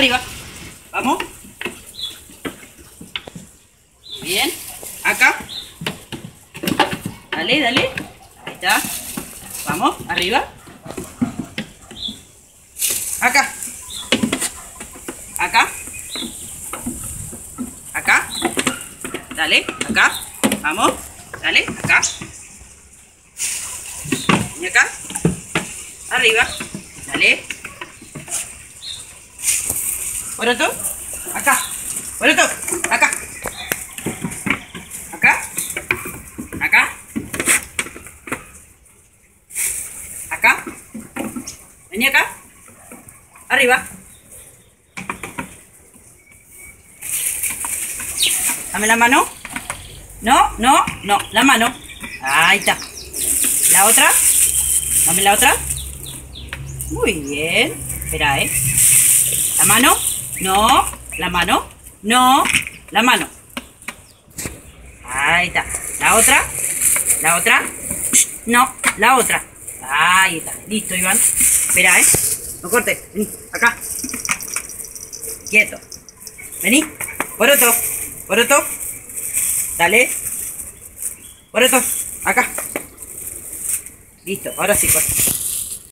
Arriba. Vamos. Bien. Acá. Dale, dale. Ahí está. Vamos, arriba. Acá. Acá. Acá. Dale, acá. Vamos. Dale, acá. Y acá. Arriba. Dale. Por otro. Acá. Por otro. Acá. Acá. Acá. Acá. Vení acá. Arriba. Dame la mano. No, no, no. La mano. Ahí está. La otra. Dame la otra. Muy bien. Espera, ¿eh? La mano. No. La mano. No. La mano. Ahí está. La otra. La otra. No. La otra. Ahí está. Listo, Iván. Espera, ¿eh? No cortes. Vení. Acá. Quieto. Vení. Por otro. Por otro. Dale. Por otro. Acá. Listo. Ahora sí, corta.